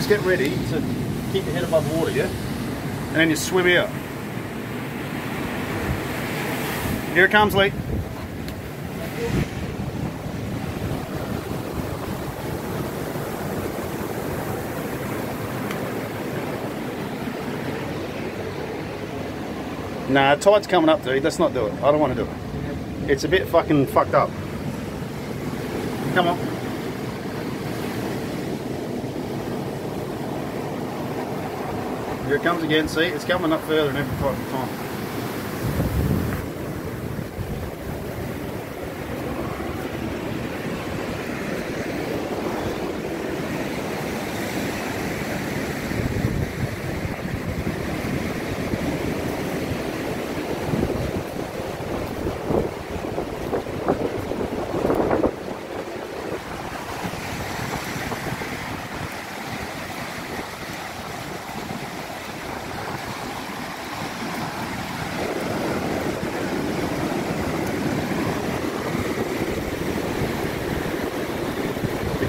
Just get ready to keep your head above water, yeah? And then you swim out. Here it comes, Lee. Nah, tide's coming up, dude. Let's not do it. I don't want to do it. It's a bit fucking fucked up. Come on. Here it comes again. See, it's coming up further and every time.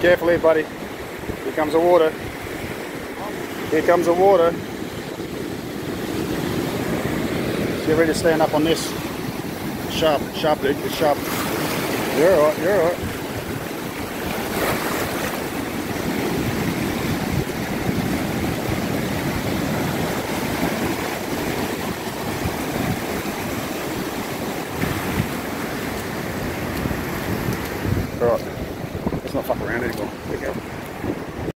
careful here, buddy. Here comes the water. Here comes the water. Get You ready to stand up on this. Sharp, sharp, dude. It's sharp. You're alright, you're alright. Alright. Let's not fuck around anymore. There we go.